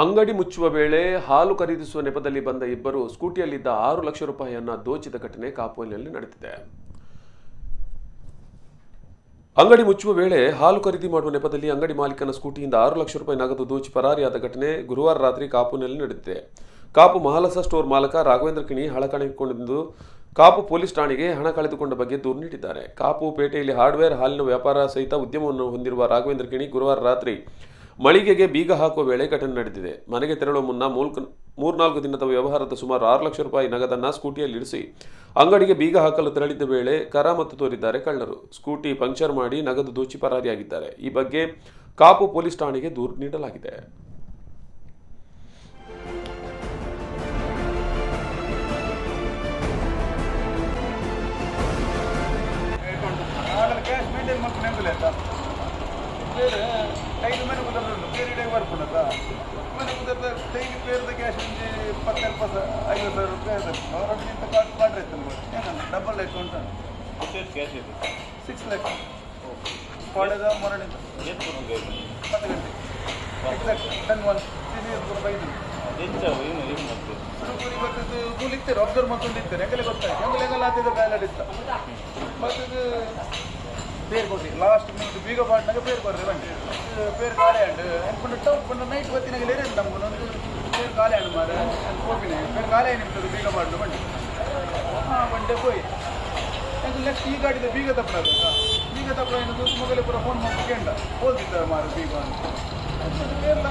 ಅಂಗಡಿ ಮುಚ್ಚುವ ವೇಳೆ ಹಾಲು ಖರೀದಿಸುವ ನೆಪದಲ್ಲಿ ಬಂದ ಇಬ್ಬರು ಸ್ಕೂಟಿಯಲ್ಲಿದ್ದ ಆರು ಲಕ್ಷ ರೂಪಾಯಿಯನ್ನ ದೋಚಿದ ಘಟನೆ ಕಾಪುವಿನಲ್ಲಿ ನಡೆದಿದೆ. ಅಂಗಡಿ ಮುಚ್ಚುವ ವೇಳೆ ಹಾಲು ಖರೀದಿ ಮಾಡುವ ನೆಪದಲ್ಲಿ ಅಂಗಡಿ ಮಾಲೀಕನ ಸ್ಕೂಟಿಯಿಂದ ಆರು ಲಕ್ಷ ರೂಪಾಯಿ ನಗದು ದೋಚಿ ಪರಾರಿಯಾದ ಘಟನೆ ಗುರುವಾರ ರಾತ್ರಿ ಕಾಪುನಲ್ಲಿ ನಡೆದಿದೆ. ಕಾಪು ಮಹಾಲಸ ಸ್ಟೋರ್ ಮಾಲಕ ರಾಘವೇಂದ್ರ ಕಿಣಿ ಹಣ ಕಳೆದುಕೊಂಡಿದ್ದು ಕಾಪು ಪೊಲೀಸ್ ಠಾಣೆಗೆ ಹಣ ಕಳೆದುಕೊಂಡ ಬಗ್ಗೆ ದೂರು ನೀಡಿದ್ದಾರೆ. ಕಾಪು ಪೇಟೆಯಲ್ಲಿ ಹಾರ್ಡ್ವೇರ್ ಹಾಲಿನ ವ್ಯಾಪಾರ ಸಹಿತ ಉದ್ಯಮವನ್ನು ಹೊಂದಿರುವ ರಾಘವೇಂದ್ರ ಕಿಣಿ ಗುರುವಾರ ರಾತ್ರಿ ಮಳಿಗೆಗೆ ಬೀಗ ಹಾಕುವ ವೇಳೆ ಘಟನೆ ನಡೆದಿದೆ. ಮನೆಗೆ ತೆರಳುವ ಮುನ್ನ ಮೂಲ್ಕ ಮೂರ್ನಾಲ್ಕು ದಿನದ ವ್ಯವಹಾರದ ಸುಮಾರು ಆರು ಲಕ್ಷ ರೂಪಾಯಿ ನಗದನ್ನು ಸ್ಕೂಟಿಯಲ್ಲಿ ಇರಿಸಿ ಅಂಗಡಿಗೆ ಬೀಗ ಹಾಕಲು ತೆರಳಿದ್ದ ವೇಳೆ ಕರ ಮತ್ತು ತೋರಿದ್ದಾರೆ ಕಳ್ಳರು. ಸ್ಕೂಟಿ ಪಂಕ್ಚರ್ ಮಾಡಿ ನಗದು ದೋಚಿ ಪರಾರಿಯಾಗಿದ್ದಾರೆ. ಈ ಬಗ್ಗೆ ಕಾಪು ಪೊಲೀಸ್ ಠಾಣೆಗೆ ದೂರು ನೀಡಲಾಗಿದೆ ಕ್ಯಾಶ್ ಮೇಂಟೈನ್ ಮಾಡ್ಕೊಂಡು ಎಂಬುಲೆ ಅಂತ ಬೇರೆ ಐದು ಮನೆ ಕುದರ್ದು ಬೇರೆ ಇಡೀ ಬರ್ಕೊಂಡದ ಮನೆ ಕುದರ್ದ ಡೈಲಿ ಪೇರ್ದ ಕ್ಯಾಶ್ ಒಂಜಿ ಪತ್ತೆ ಪಸ ಐವತ್ತು ಸಾವಿರ ರೂಪಾಯಿ ಇರ್ತದೆ ಅವರೊಟ್ಟಿಗಿಂತ ಕಾಟ್ ಮಾಡ್ರಿ ಏನಲ್ಲ ಡಬಲ್ ಅಕೌಂಟ್ ಕ್ಯಾಶ್ ಇದೆ ಸಿಕ್ಸ್ ಲ್ಯಾಕ್ ಪಾಡದ ಎಷ್ಟು ಹತ್ತು ಗಂಟೆ. ಎಕ್ಸಾಕ್ಟ್ ಟೆನ್ ಒನ್ ರೂಪಾಯಿ ಇದು ಎಂತ ಏನು ಏನು ಮಾಡ್ತೀವಿ ಸುರುಕುರಿ ಮತ್ತದು ಕೂಲ್ ಇರ್ತಾರೆ ಅಬ್ಸರ್ವ್ ಮಾಡ್ಕೊಂಡು ಇರ್ತಾರೆ ಹೆಂಗೆಲ್ಲ ಗೊತ್ತಾಯ್ತು. ಹೆಂಗೆಲ್ಲ ಹೆಂಗೆಲ್ಲ ಆತಿದ ಇತ್ತು? ಮತ್ತೆ ಬೇರೆ ಕೊಡ್ರಿ. ಲಾಸ್ಟ್ ಮಿನಿಟ್ ಬೀಗ ಪಾಟ್ನಾಗ ಬೇರೆ ಕೊಡ್ರಿ ಇದು ಬೇರೆ ಕಾಳೆ ಹಣ್ಣು ಅನ್ಕೊಂಡು ಟೌನ್ ಕೊಂಡು ನೈಟ್ ಇರೇನು ನಮ್ಗೆ ಒಂದು ಬೇರೆ ಕಾಳೆ ಹಣ್ಣು ಮಾರ ಹೋಗಿನಿ ಬೇರೆ ಕಾಳೆ ನಿಂತದು ಬೀಗ ಪಾಡ್ಲು ಬಂಡಿ ಬಂಡೆ ಹೋಯ್ ನೆಕ್ಸ್ಟ್ ಈ ಗಾಡಿದ ಬೀಗ ತಪ್ಪಲಾಗ ಬೀಗ ತಪ್ಪಲ ಪೂರ ಫೋನ್ ಮಾಡಿ ಕೇಂಡ ಹೋಲ್ತಿದ್ದಾರೆ ಮಾರು ಬೀಗ ಅಂತ. ಎಲ್ಲ